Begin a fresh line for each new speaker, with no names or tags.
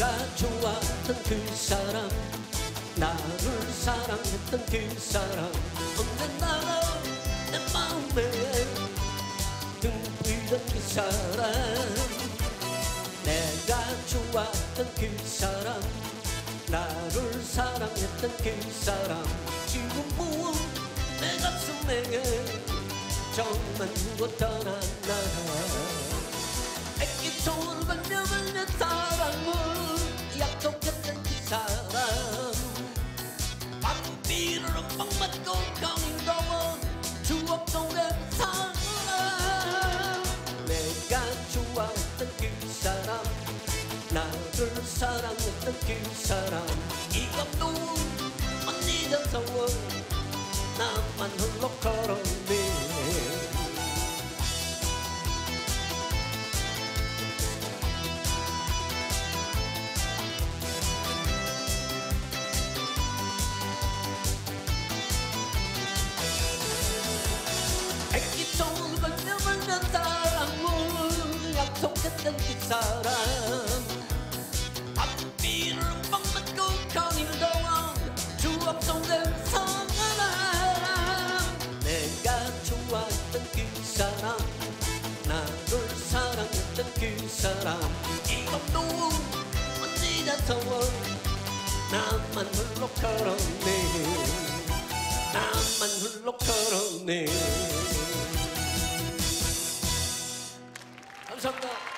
내가 좋아했던 그 사람 나를 사랑했던 그 사람 언제나 내 마음에 등불던 그 사람. 내가 좋아했던 그 사람 나를 사랑했던 그 사람. 지금은 내 가슴에 정만 두고 떠났나. 애기 손을 나를 사랑했던 그 사람. 이것도 못 잊어서 나만 홀로 걸었네. 애기 손을 걸면 난 사랑을 약속했던 그 사람 사람 나를 사랑했던 그 사람. 이것도 못 잊어서 나만 홀로 걸었네. 나만 홀로 걸었네. 감사합니다